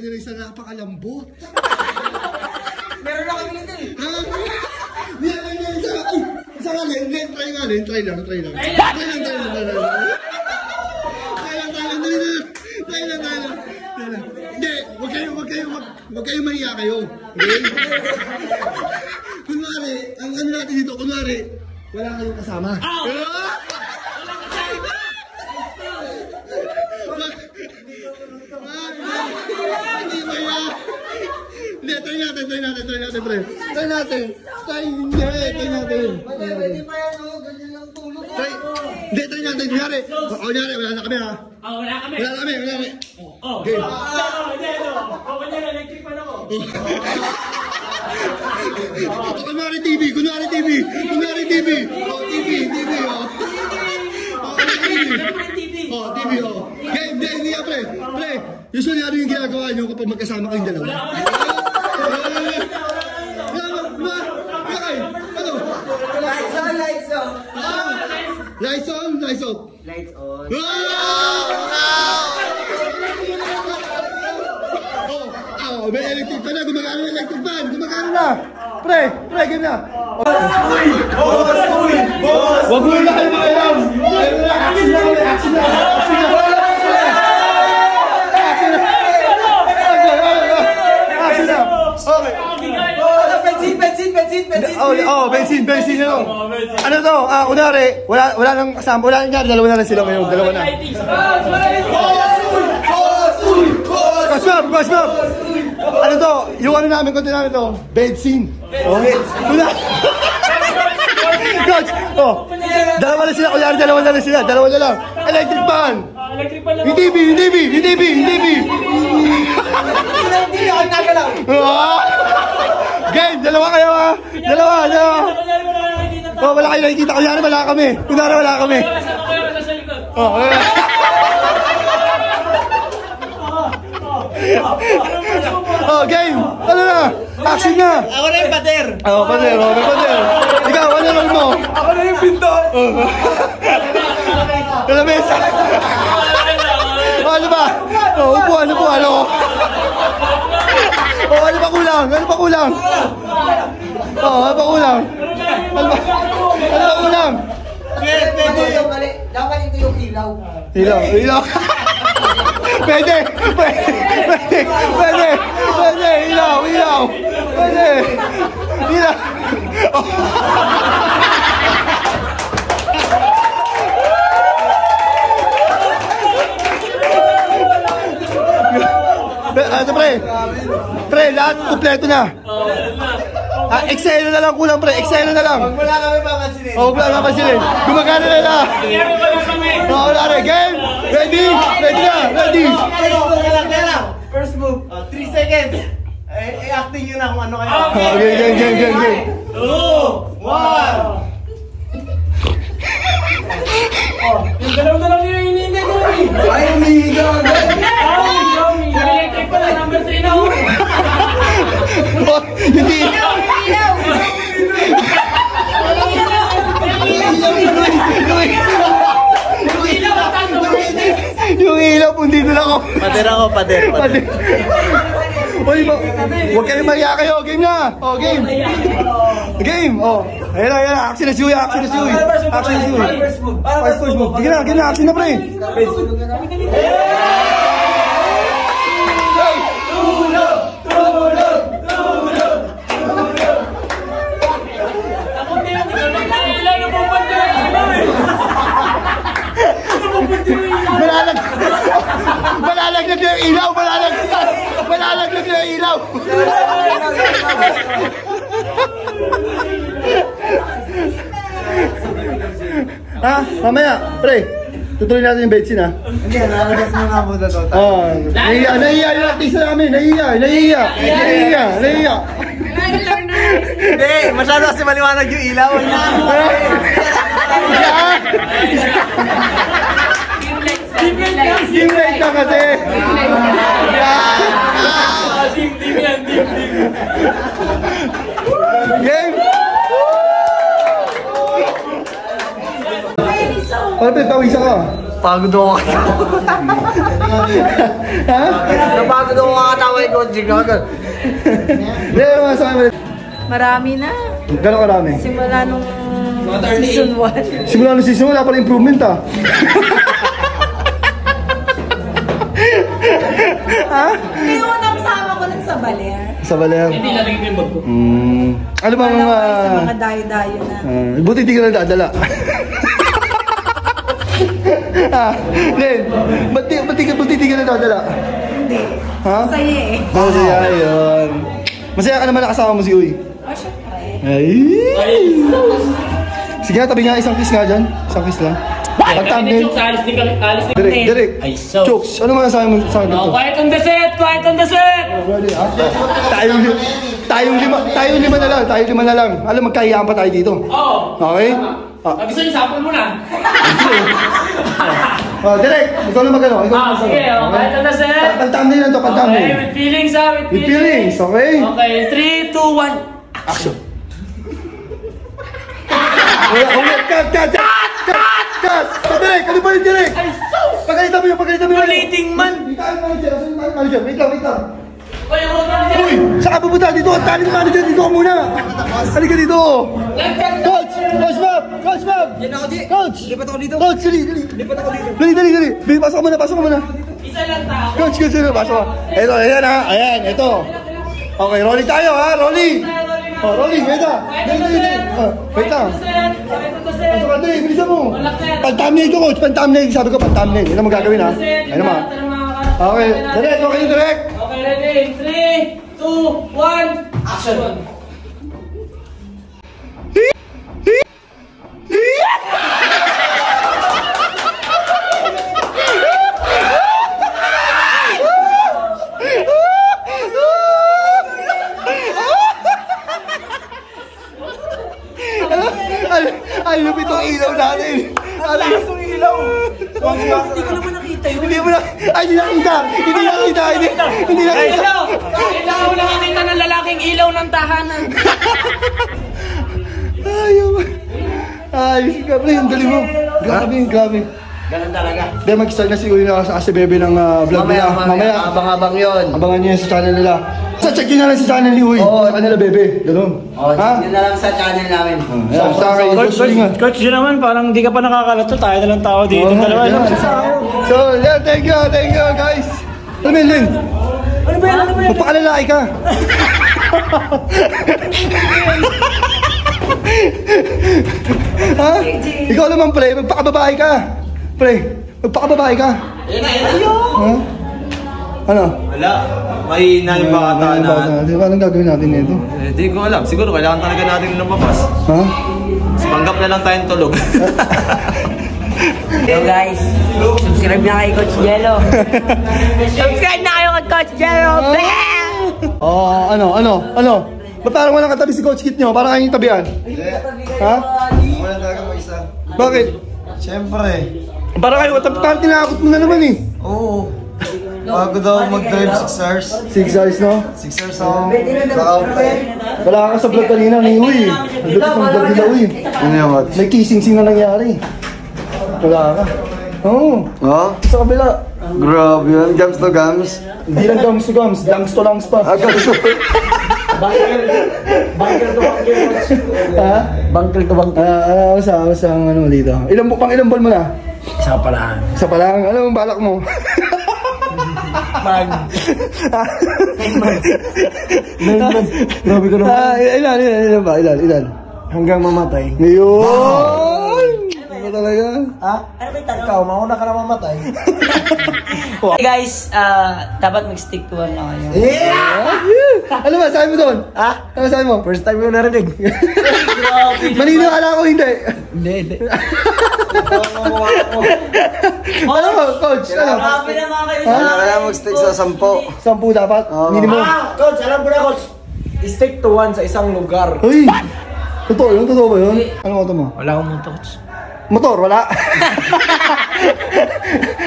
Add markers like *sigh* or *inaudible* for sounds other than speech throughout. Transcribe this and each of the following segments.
nila sa napakalambot. *laughs* Meron na kami nito eh. Hindi, hindi, isa, ay, isa nga, Len, Len, try nga, Len, try lang, try lang. Try lang, try lang, try lang, try lang. Try lang, try lang, na. Try lang, try lang. Hindi, huwag kayo, huwag kayo, huwag kayo mahiya kayo. Okay? Kunwari, ang ano natin dito, kunwari, wala kayong kasama. Ah! Hindi mahiya. Hindi, try natin, try natin, try natin, pre. Try natin. Try, natin. Try natin. pa yan oh, ganyan lang tulog. Try, hindi, try natin. Kunyari, o, kunyari, wala na kami ha. Ah, wala kami. Wala kami, wala kami. Oh. Okay. Ah, hindi, ano. Oh, kanya na, electric fan ako. O, kunwari TV, kunwari TV, kunwari TV. O, TV, TV, o. O, TV. TV. O, TV, o. Game, hindi, ah, pre. Pre, usually ano yung ginagawa nyo kapag magkasama kayong dalawa? Ano? Lights on, lights on. Lights on, lights off. Lights on. Oh, oh, may electric fan na, gumagana yung electric fan, gumagana na. Pre, pre, game na. Wag mo na kayo makialam. Ayun na, na kami, action na. Action na. Action na. Na. Okay. Oh, bensin, bensin, bensin, bensin. Oh, oh, bensin, bensin ano. Ano to? Ah, kunwari, wala wala nang kasama, wala nang dalawa na lang sila ngayon, dalawa na. Crush map, crush map. Ano to? Yung ano namin, konti namin to. Bed scene. Una. Coach, oh. Dalawa na sila, kunyari dalawa na lang sila, dalawa na lang. Electric fan. Ah, electric fan lang Yung TV, yung TV, yung TV, yung TV. Hindi, ako nagalaw. Ah! Game, dalawa kayo ha. Dalawa, dalawa. Kunyari wala na kayo dito. Oh, wala kayo nakikita. Kunyari wala kami. Kunyari wala kami. Oh, okay. *laughs* oh, game. Ano na? Action na. Ako na yung pader. Oh, pader, oh, may pader. Ikaw, ano lang mo? Ako na yung pinto. *laughs* Kalamesa. Oh, ano ba? Oh, upuan, upuan, oh. Oh, ano ba kulang? Ano ba kulang? Oh, ano ba kulang? Ano? Ano ba kulang? Pwede. Dapat ito yung ilaw. Ilaw, ilaw. pwede, pwede, pwede, pwede, pwede, ilaw, ilaw, pwede, ilaw. *laughs* Ano pre? Pre, lahat kumpleto na. Ah, Excel na lang kulang pre, Excel na lang. Wala kami papansinin. Oh, wala sila. eh. Gumagana na wala kami. Oh, wala na. Game! Ready? Ready na! Ready! First move. 3 seconds. Eh, acting yun na kung ano kayo. Oh, game, game, game, game, game. Two. One. Yung dalawa na lang yung hinihintay ko eh. Ay, umihiga agad. Ay. Yung electric fan na number 3 na ako. Oh, hindi. Yung ilaw po dito lang ako. Pader ako, pader, Pati. Uy, ma- huwag kayo mahiya kayo. Game na. Oh, game. Game. Oh. Ayan na, ayan na. Action na si Uy. Action na si Uy. Action na si Uy. First move. Sige na, sige na. Action na, pre. Ako din yung ilan na pupunta yung ilaw eh. Pupunta yung ilaw. Malalag. Malalaglag na yung ilaw. Malalag. Malalaglag na yung ilaw. ha? Mamaya, pre. Tutuloy natin yung bedsin, ha? Hindi, nalagas mo nga muna to. Oh, nahiya, nahiya yung artista namin. Nahiya, nahiya. Nahiya, nahiya. Hindi, masyado kasi maliwanag yung ilaw. *laughs* Game light na kasi. Dim, dim yan, dim, dim. Game! Ano, pre, pawisan ka. Pagod ako. Ha? Napagod ako kakatawa yung coach. Gagal. Hindi, ano masasabi mo? Marami na. Gano'ng karami? Simula nung season 1. Simula ng season, wala pa rin improvement ah. *laughs* ha? May unang kasama ko nun sa Baler. Sa Baler? Hindi ko yung bag ko. Hmm. Ano ba Wala mga... ko sa mga dayo-dayo na. Ah, buti di ka na dadala. *laughs* ah, Len, ba't ka- buti di ka na dadala? Hindi. Ha? Masaya eh. Masaya yun. Masaya ka naman nakasama mo si Uy. Oh, syempre. Ay! Sige nga, tabi nga, isang kiss nga dyan. Isang kiss lang. Pag thumbnail. Chokes, alis kami. Alis din Direk, direk. Ay, so. Chokes, ano mo sa akin Oh, dito? quiet on the set! Quiet on the set! Ready, ha? Tayong, li- tayong lima, tayong lima na lang, tayong lima na lang. Alam, magkahiyaan pa tayo dito. Oo. Okay? Ah, Ah, gusto niyo sapol muna? *laughs* oh, direct, ikaw na magano. Ikaw na Ah, sige. Oh, quiet on the set. Pag-thumbnail lang to, Okay, pag-thumbnail. with feelings ah, with With feelings. okay? Okay, 3, 2, 1. Action. *laughs* Wala, cut, cut, cut, cut, cut! Direct, yung direct? Pagalitan mo yun, pagalitan mo yun. Uliting man. Wait lang, manager, asan yung manager? Wait lang, wait lang. Uy, saan ka pupunta? Dito, ang tali ng manager, dito ka muna. Halika dito. Coach, Coach Bob, Coach Bob. Yan ako di. Coach. Lipat ako dito. Coach, dali, dali. Lipat ako dito. Dali, dali, dali. Dali, pasok ka muna, pasok ka muna. Isa lang tao. Coach, coach, coach, pasok ka. Ito, ayan ha, ayan, ito. Okay, rolling tayo ha, rolling. Oh, rolling, wait lang. Dali, dali, dali. Oh, wait lang. Pasok ka, dali, bilisan mo. Pag-thumbnail ko, coach, pag-thumbnail. Sabi ko, pag-thumbnail. Yan ang magagawin ha. Ayun naman. Okay, direct, okay, direct. Okay, ready? 3, 2, 1, action! Ang ilaw natin. Ang ilaw. Hindi ko naman nakita yun. Hindi mo na, ay, hindi nakita. Hindi nakita, hindi, hindi nakita. Ilaw! Kailangan mo lang nakita ng lalaking ilaw ng tahanan. Ay, oh. ay, grabe, ang galing mo. Grabe, grabe. Ganun talaga. Hindi, mag-start na si na sa Bebe ng ah, vlog Mamaya, nila. mamaya. Abang-abang yun. Abangan niyo yan sa channel nila. Sa check nyo na lang sa channel ni Uy. Oo. Sa kanila, Bebe. Ganun. Oh, ha? yun na lang sa channel namin. Ayan, sa akin, Coach, Coach Lee nga. coach, yun naman, parang di ka pa nakakalato. Tayo na lang tao dito. Oo, dalawa, yan. no? So, yeah, thank you, thank you, guys. Ano ba yun, Lin? Ano ba yan? Ano ba yan? Magpakalalaki ka. ha? Ikaw naman, pre. Magpakababae ka. Pre, magpakababae ka. Ha? Ano? Wala. May nahin ba kata Ano na? Di ba anong gagawin natin nito? Eh, di ko alam. Siguro kailangan talaga natin lumabas. Ha? Panggap na lang tayong tulog. *laughs* Hello guys, subscribe na kay Coach Jello. *laughs* subscribe na kayo kay Coach Jello. *laughs* Oh, ano, ano, ano? Ba't parang walang katabi si Coach Kit nyo? Parang kayong tabihan? Ha? Wala talaga mag-isa. Bakit? Siyempre. Parang kayo, parang tinakot mo na naman eh. Oo. Bago daw mag-drive 6 hours. Six hours, no? 6 hours ako naka-out eh. Wala ka sa vlog kanina ni Uy. Lupit ng vlog nila Uy. Ano yung what? May kissing-sing na nangyari. Wala ka. Oo. Oh? Sa kabila. Grabe yan. Gams to gams. Hindi lang gums to gums, lungs to lungs pa. Ah, gams to Ha? Bangkel to bangkel. Ah, ano sa sa ano dito? Ilang bu- pang ilang buwan mo na? Isa pa lang. Isa pa lang. Ano ang balak mo? *laughs* Mag... Grabe ka naman. Ah, ilan, ilan, ilan ba? Ilan, ilan? Hanggang mamatay. Ngayon! Ano talaga? Ha? Ikaw, mauna ka na mamatay. *laughs* Hey guys, ah dapat mag-stick to one na kayo. Yeah! Ano ba? Sabi mo doon? Ha? Ano sabi mo? First time ko narinig. *laughs* Maniniwala ko hindi. Hindi, hindi. *laughs* Ano mo, coach? Ano? Grabe naman kayo Ha? Kaya mag-stick sa sampo. Sampu dapat? Oo. Minimum? Ah, coach, alam ko na coach. Stick to one sa isang lugar. Uy! Totoo yun? Totoo ba yun? Ano moto mo? Wala akong muto, coach. Motor, wala? *laughs*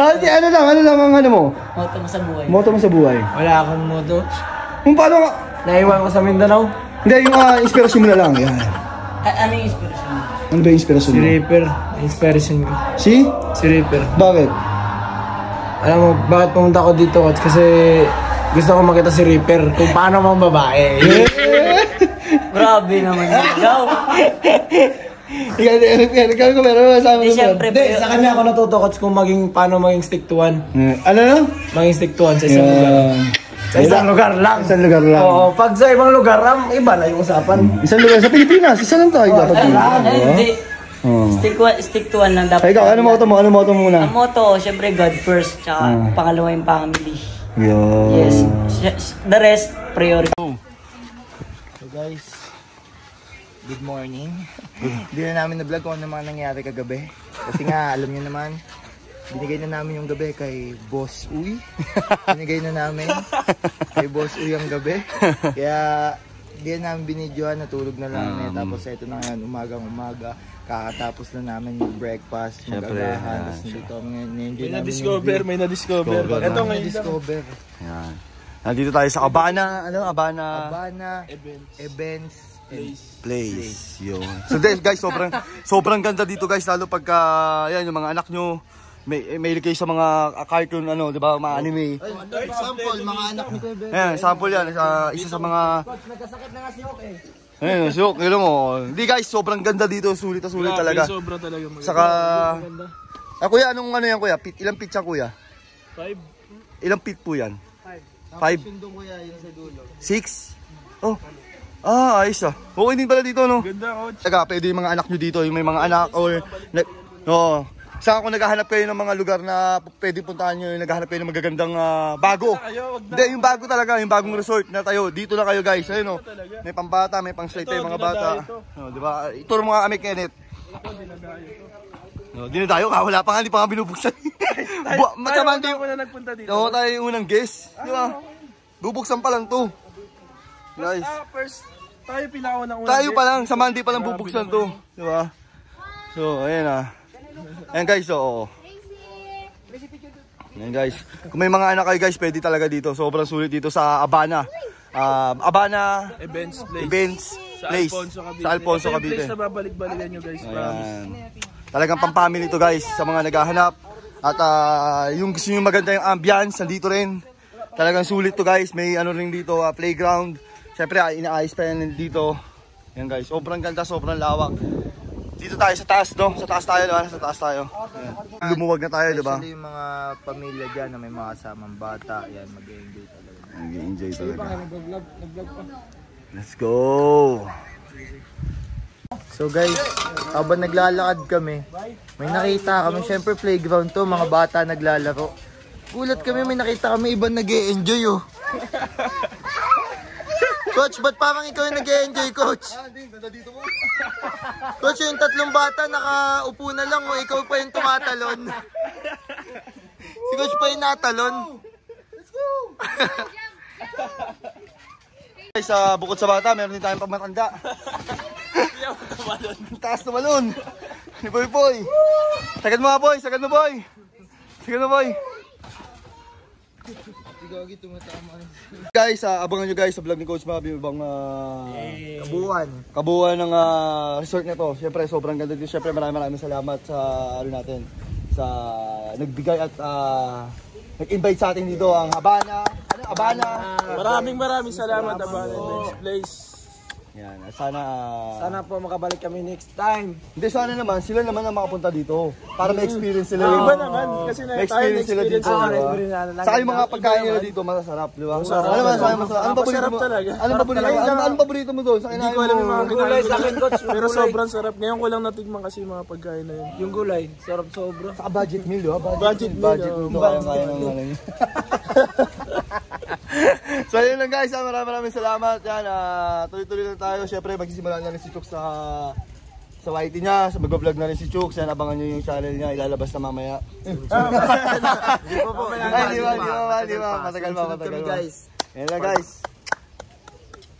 ah, di, ano lang, ano lang ang ano mo? Moto mo sa buhay. Moto mo sa buhay. Wala akong muto. Kung paano ka... Naiwan ko sa Mindanao. Hindi, yung ah, inspirasyon mo na lang. Yan. A- ano yung inspiration? Ano ba yung inspirasyon Si mo? Reaper. Inspiration ko. Si? Si Reaper. Bakit? Alam mo, bakit pumunta ako dito, coach? Kasi gusto ko makita si Reaper kung paano mang babae. *laughs* Grabe naman yun. Ikaw. *laughs* Ikaw, ikaw, ikaw, ikaw, meron mo sa Eh, Hindi, sa kanya ako natuto, coach, kung maging, paano maging stick to one. Ano no? Maging stick to one sa isang lugar. Sa isang lugar lang. Isang lugar lang. Oo, pag sa ibang lugar, am, iba na yung usapan. Isang lugar sa Pilipinas, isa lang tayo dapat. Ay, ay, hindi. Oh. Stick, one- stick to one lang dapat. Ay, ikaw, ano motto mo? Ano motto mo muna? Ang motto, syempre God first, tsaka Ah. pangalawa yung family. Yo. Yes. The rest, priority. So guys, good morning. *laughs* Hindi na namin na-vlog kung ano mga nangyari kagabi. Kasi nga, alam niyo naman, binigay na namin yung gabi kay Boss Uy. *laughs* binigay na namin kay Boss Uy ang gabi. Kaya, hindi na namin binidyoan, natulog na lang kami. Tapos ito na ngayon, umagang umaga. Kakatapos na namin mag-breakfast, mag-agahan. Tapos nandito kami ngayon, namin Na-discover, may na-discover. Ito Ito ngayon. discover Yan. Nandito tayo sa Abana, ano, Abana Habana Events and Place. Yun. So guys, guys, sobrang sobrang ganda dito guys lalo pagka yan yung mga anak nyo may may kayo sa mga ah, cartoon ano, 'di ba, mga anime. Example, mga anak ni Kuya Ben. Ayan, sample yan, isa, isa sa mga Nagkasakit na nga si Oke. Ayun, so, kilo mo. Hindi guys, sobrang ganda dito, sulit na sulit talaga. Sobra talaga. maganda. Saka Ah, kuya, anong ano yan kuya? Pit, ilang pit siya kuya? Five. Ilang pit po yan? Five. Yung doon kuya, yung sa dulo. Six? Oh. Ah, ayos ah. Okay din pala dito, no? Ganda, coach. Taga, pwede yung mga anak nyo dito, yung may mga anak or... Na, no, saan kung naghahanap kayo ng mga lugar na pwede puntahan nyo, naghahanap kayo ng magagandang ah, bago. Hindi, yung bago talaga, yung bagong resort na tayo. Dito na kayo guys, ayun no. May pambata, may pang straight Ito, yung mga bata. dinadayo. No, di ba? Ito mga kami Kenneth. No, dinadayo ka, wala pa nga, hindi pa nga binubuksan. *laughs* Bu- Tayo, tayo nagpunta dito. Oo, tayo yung unang guest. Di ba? Bubuksan pa lang to. Guys. Ah, first, tayo pinakaunang unang Tayo pa lang, sa Monday pa lang bubuksan to. Di ba? So, ayan ah. Ayan guys, so, oo. Ayan guys. Kung may mga anak kayo guys, pwede talaga dito. Sobrang sulit dito sa Abana. Ah, Abana Events place. Events Sa Place. Alfonso Cavite. Sa Alfonso Cavite. place na babalik-balikan nyo guys. Ayan. Talagang pang-family to guys sa mga naghahanap. At ah, yung gusto nyo maganda yung ambience, nandito rin. Talagang sulit to guys. May ano rin dito, ah, playground. Siyempre, ah, inaayos pa yan dito. Yan guys, sobrang ganda, sobrang lawak. Dito tayo sa taas, no? Sa taas tayo, diba? Sa taas tayo. Ayan. Lumuwag na tayo, diba? Especially yung mga pamilya dyan na may mga kasamang bata, yan, mag-enjoy talaga. Nag-enjoy talaga. Let's go! So guys, habang naglalakad kami, may nakita kami, syempre playground to, mga bata naglalaro. Gulat kami, may nakita kami, ibang nag enjoy oh. *laughs* Coach, ba't parang ikaw yung nag enjoy coach? Coach, yung tatlong bata nakaupo na lang, oh, ikaw pa yung tumatalon. Si coach pa yung natalon. Guys, sa bukod sa bata, meron din tayong pagmatanda. Taas na balon. Ni Boy Boy. Sagad mo nga boy, sagad mo boy. Sagad mo boy. Guys, ah, abangan nyo guys sa vlog ni Coach Mabi ibang ah, Kabuan. kabuuan ng ah, resort na to. Siyempre, sobrang ganda dito. Siyempre, maraming maraming salamat sa ano natin sa nagbigay at ah, nag-invite sa atin dito ang Habana. Ano? Habana. Maraming maraming salamat, Abang Events Place. Yan, sana ah, Sana po makabalik kami next time. Hindi, sana naman, sila naman ang makapunta dito. Para may experience sila. Yung iba naman, kasi na May experience sila dito. na-experience di ba? experience na- Saka yung mga pagkain nila dito, masarap, di ba? Masarap. Ano sa'yo masarap? Ano paborito Masarap mo? talaga. Ano paborito mo? Ano, ano paborito mo doon? Sa Hindi ko alam yung mga gulay sa akin, coach. *laughs* Pero sobrang sarap. Ngayon ko lang natigman kasi yung mga pagkain na yun. Yung gulay, sarap sobra. Saka budget meal, di ba? Budget meal, Budget oh. meal. Ng ano niya. *laughs* so yun lang guys, ah, maraming maraming salamat. Yan, ah, tuloy-tuloy lang tayo. Siyempre, magsisimula na rin si Chooks sa sa YT niya, sa mag-vlog na rin si Chooks. Yan, abangan nyo yung channel niya, ilalabas na mamaya. Hindi pa po. *laughs* Ay, di ba, di ba, di ba, matagal pa, matagal pa. guys. Yan lang guys.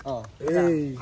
Oh. Hey.